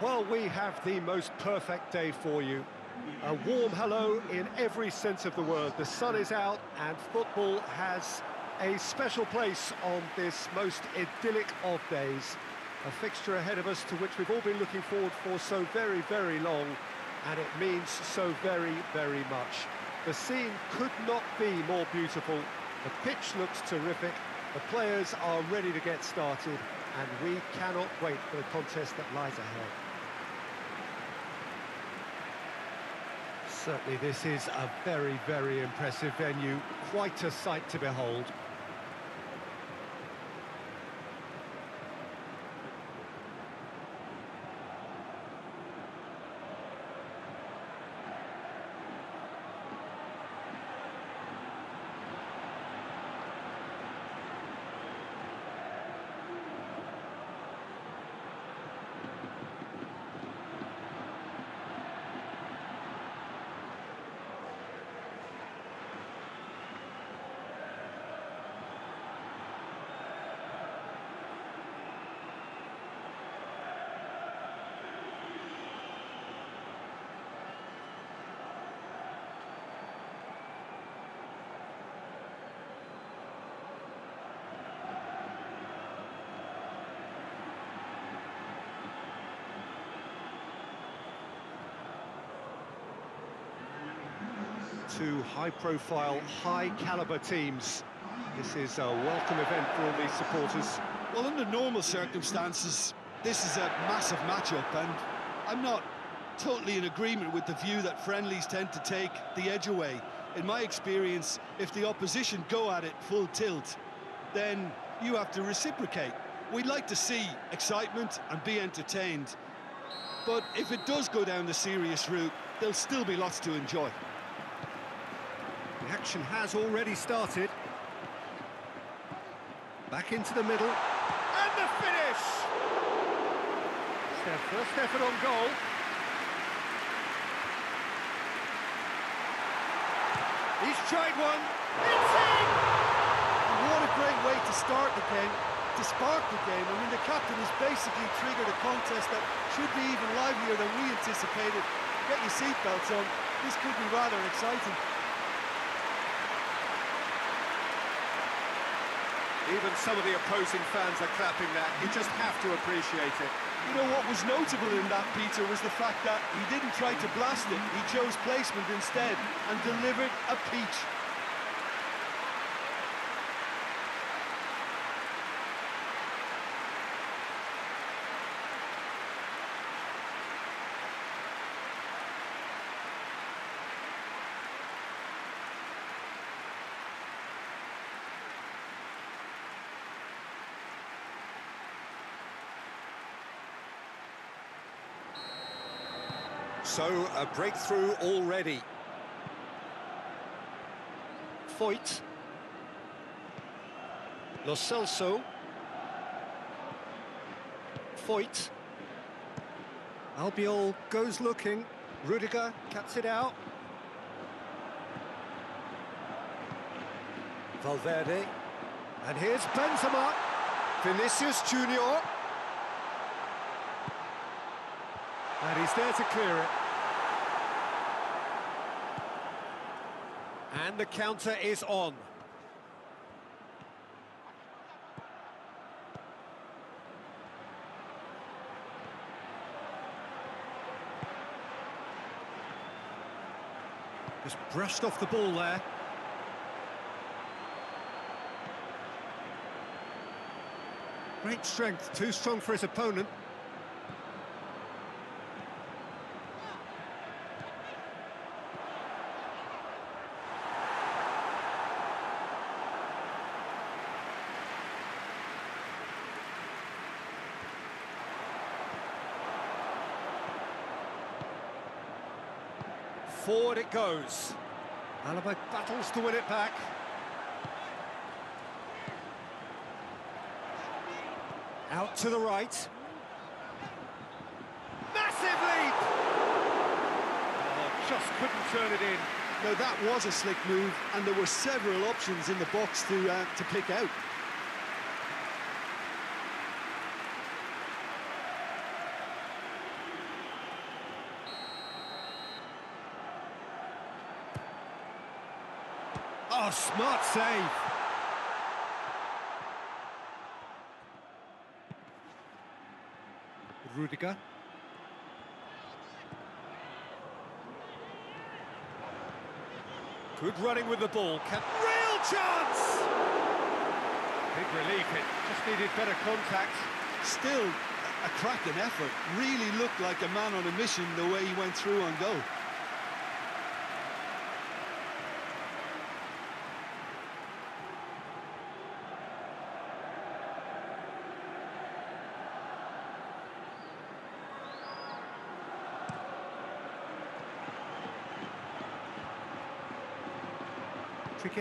Well, we have the most perfect day for you. A warm hello in every sense of the word. The sun is out and football has a special place on this most idyllic of days. A fixture ahead of us to which we've all been looking forward for so very, very long, and it means so very, very much. The scene could not be more beautiful. The pitch looks terrific. The players are ready to get started, and we cannot wait for the contest that lies ahead. Certainly this is a very, very impressive venue, quite a sight to behold. Two high-profile, high-caliber teams. This is a welcome event for all these supporters. Well, under normal circumstances, this is a massive matchup, and I'm not totally in agreement with the view that friendlies tend to take the edge away. In my experience, if the opposition go at it full tilt, then you have to reciprocate. We'd like to see excitement and be entertained, but if it does go down the serious route, there'll still be lots to enjoy. The action has already started. Back into the middle. And the finish! It's their first effort on goal. He's tried one. It's in! And what a great way to start the game, to spark the game. I mean, the captain has basically triggered a contest that should be even livelier than we anticipated. Get your seatbelts on. This could be rather exciting. Even some of the opposing fans are clapping that. You just have to appreciate it. You know what was notable in that, Peter, was the fact that he didn't try to blast it. He chose placement instead and delivered a peach. So, a breakthrough already. Foyth. Lo Celso. Foyth. Albiol goes looking. Rudiger cuts it out. Valverde. And here's Benzema. Vinicius Junior. And he's there to clear it. And the counter is on. Just brushed off the ball there. Great strength, too strong for his opponent. Forward it goes. Alaba battles to win it back. Out to the right. Massive leap! Oh, just couldn't turn it in. Now that was a slick move, and there were several options in the box to uh, to pick out. Smart save. Rudiger. Good running with the ball. Can... Real chance! Big relief, it just needed better contact. Still a cracking effort. Really looked like a man on a mission the way he went through on goal.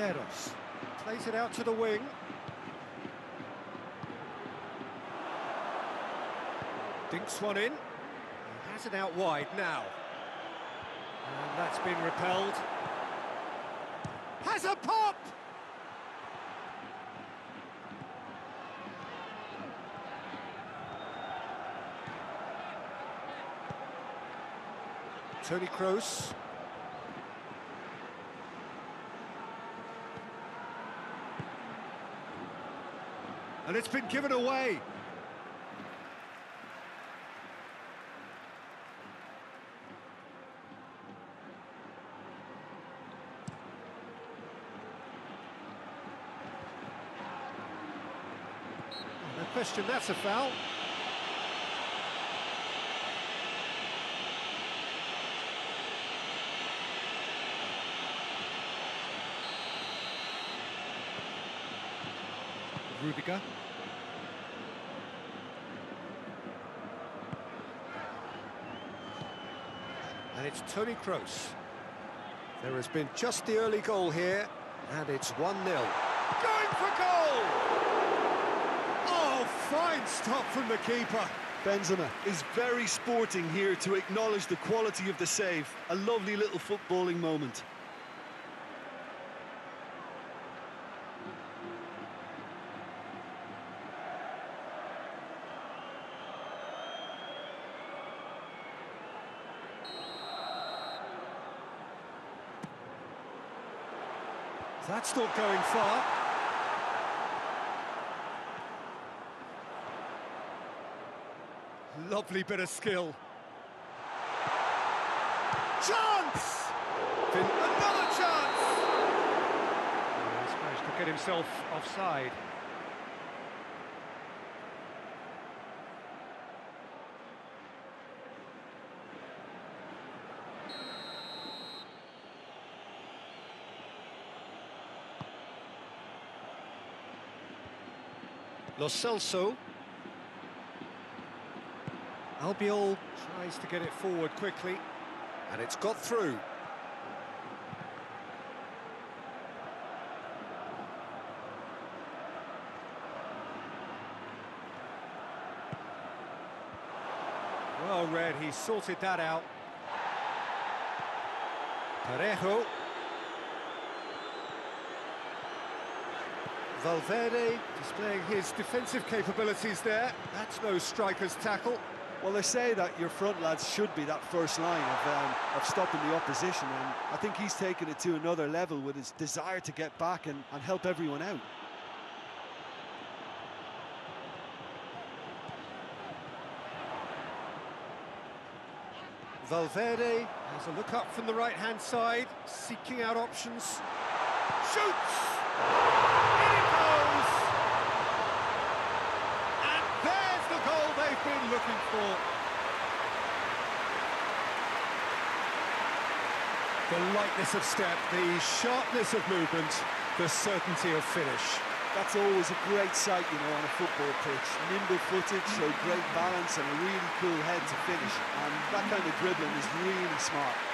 Plays it out to the wing. Dinks one in. He has it out wide now. And that's been repelled. Has a pop! Tony Kroos. And it's been given away. No question, that's a foul. Rudiger. And it's Tony Kroos. There has been just the early goal here, and it's 1-0. Going for goal! Oh, fine stop from the keeper. Benzema is very sporting here to acknowledge the quality of the save. A lovely little footballing moment. That's not going far. Lovely bit of skill. Chance! Another chance! Oh, he's managed to get himself offside. Lo Celso. Albiol tries to get it forward quickly, and it's got through. Well read, he sorted that out. Parejo. Valverde displaying his defensive capabilities there. That's no striker's tackle. Well, they say that your front lads should be that first line of, um, of stopping the opposition, and I think he's taken it to another level with his desire to get back and, and help everyone out. Valverde has a look up from the right-hand side, seeking out options. Shoots! In it goes! And there's the goal they've been looking for. The lightness of step, the sharpness of movement, the certainty of finish. That's always a great sight, you know, on a football pitch. Nimble footed, show great balance and a really cool head to finish. And that kind of dribbling is really smart.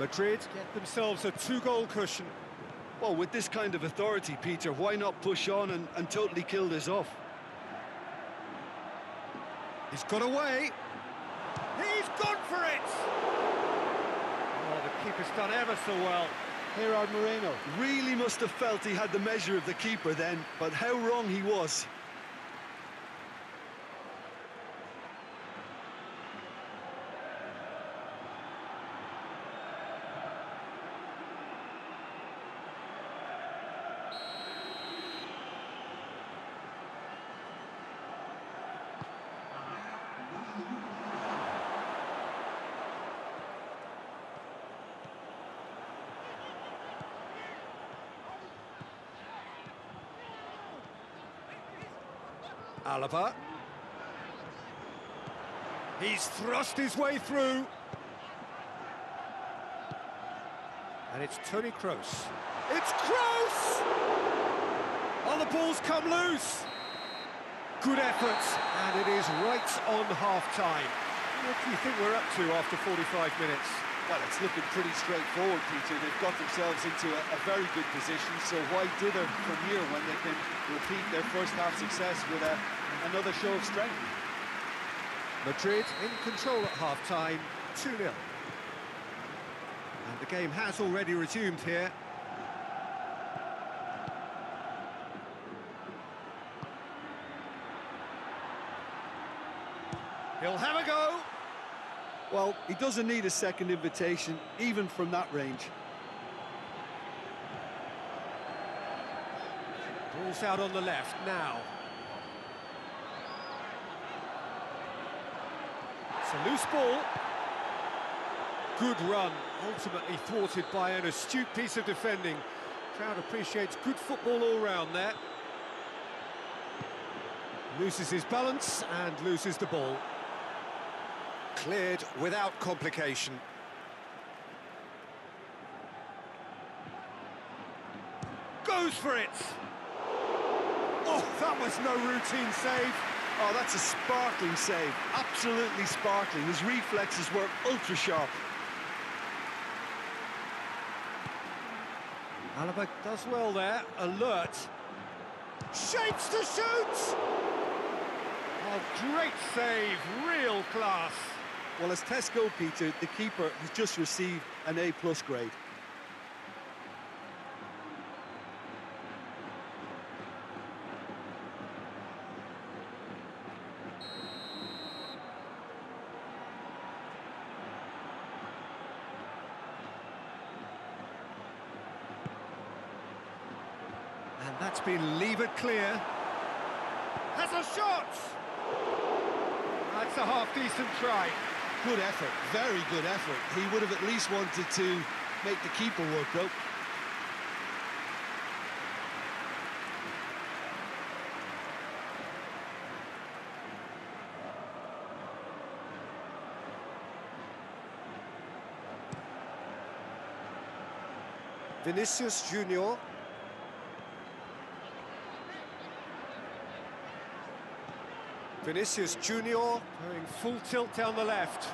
Madrid get themselves a two-goal cushion. Well, with this kind of authority, Peter, why not push on and, and totally kill this off? He's got away. He's gone for it! Oh, the keeper's done ever so well. Gerard Moreno really must have felt he had the measure of the keeper then, but how wrong he was. Alaba. He's thrust his way through. And it's Tony Kroos. It's Kroos! Oh, the ball's come loose. Good effort, and it is right on half-time. What do you think we're up to after 45 minutes? Well, it's looking pretty straightforward, Peter. They've got themselves into a, a very good position, so why dither from here when they can repeat their first half success with a, another show of strength? Madrid in control at half-time, 2-0. And the game has already resumed here. He'll have a go. Well, he doesn't need a second invitation, even from that range. Ball's out on the left now. It's a loose ball. Good run, ultimately thwarted by an astute piece of defending. Crowd appreciates good football all round there. Loses his balance and loses the ball. Cleared without complication. Goes for it! Oh, that was no routine save. Oh, that's a sparkling save. Absolutely sparkling. His reflexes were ultra sharp. Alaba does well there, alert. Shapes to shoot! Oh, great save, real class. Well, as Tesco, Peter, the keeper has just received an A-plus grade. And that's been levered clear. Has a shot! That's a half-decent try. Good effort, very good effort. He would have at least wanted to make the keeper work, though. Vinicius Junior. Vinicius Junior going full tilt down the left.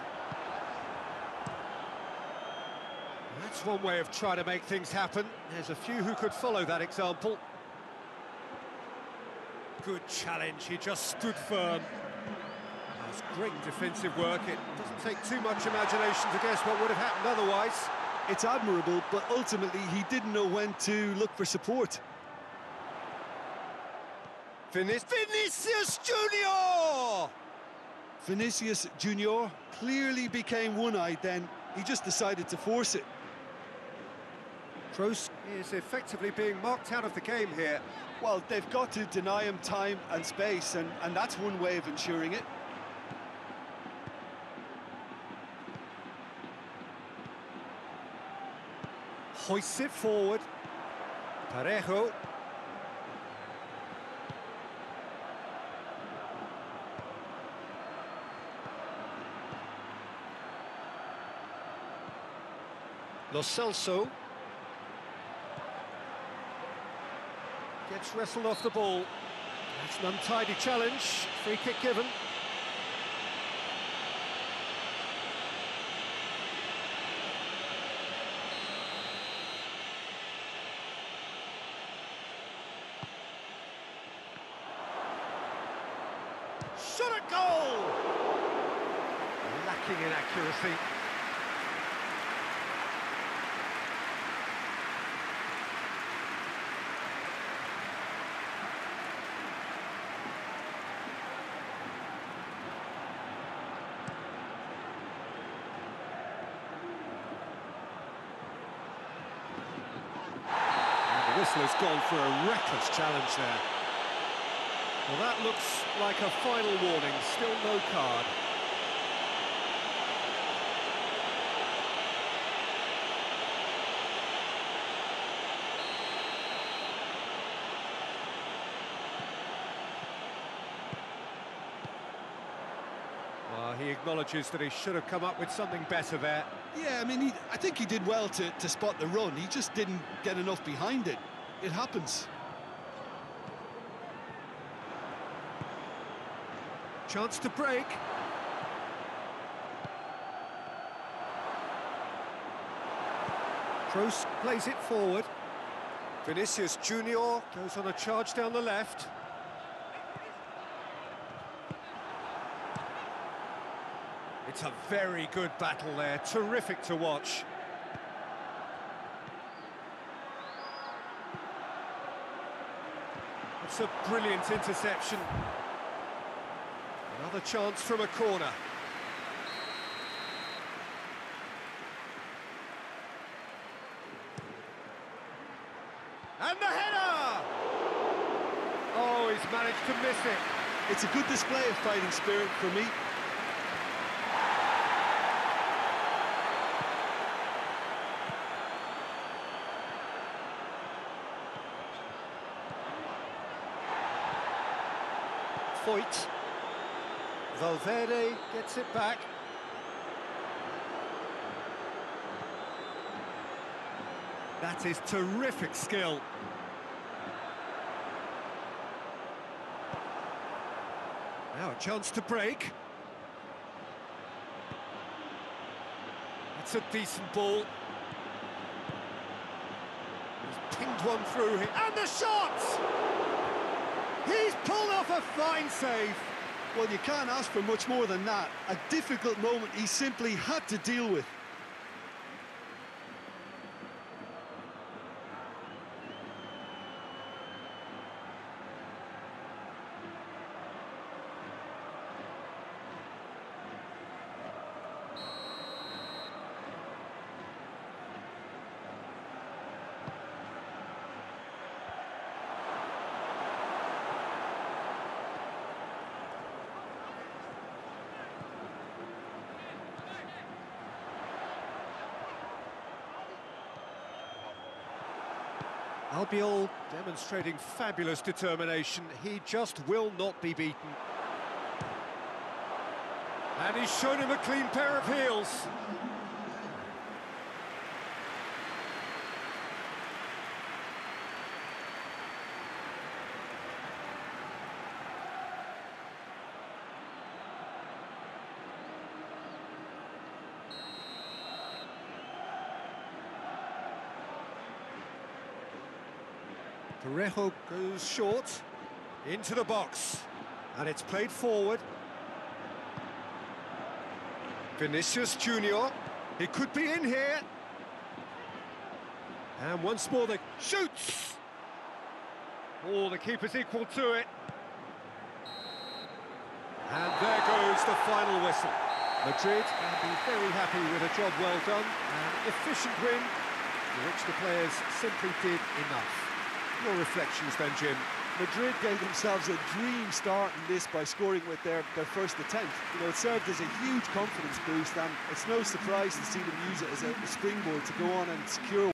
That's one way of trying to make things happen. There's a few who could follow that example. Good challenge, he just stood firm. That's great defensive work. It doesn't take too much imagination to guess what would have happened otherwise. It's admirable, but ultimately he didn't know when to look for support. Vinic Vinicius Junior! Vinicius Junior clearly became one-eyed then. He just decided to force it. Kroos is effectively being marked out of the game here. Well, they've got to deny him time and space, and, and that's one way of ensuring it. Hoists it forward. Parejo. Lo Celso. Gets wrestled off the ball. It's an untidy challenge. Free kick given. Shot a goal! Lacking in accuracy. Has gone for a reckless challenge there. Well, that looks like a final warning, still no card. He acknowledges that he should have come up with something better there. Yeah, I mean, he, I think he did well to, to spot the run. He just didn't get enough behind it. It happens. Chance to break. Kroos plays it forward. Vinicius Junior goes on a charge down the left. It's a very good battle there, terrific to watch. It's a brilliant interception. Another chance from a corner. And the header! Oh, he's managed to miss it. It's a good display of fighting spirit for me. Foyth. Valverde gets it back. That is terrific skill. Now a chance to break. It's a decent ball. He's pinged one through here. And the shot! He's pulled off a fine save. Well, you can't ask for much more than that. A difficult moment he simply had to deal with. Albiol demonstrating fabulous determination. He just will not be beaten. And he's shown him a clean pair of heels. Parejo goes short, into the box, and it's played forward. Vinicius Junior, he could be in here. And once more, the shoots! Oh, the keeper's equal to it. And there goes the final whistle. Madrid can be very happy with a job well done, an efficient win, for which the players simply did enough. Your reflections then, Jim? Madrid gave themselves a dream start in this by scoring with their, their first attempt. You know, it served as a huge confidence boost, and it's no surprise to see them use it as a, springboard to go on and secure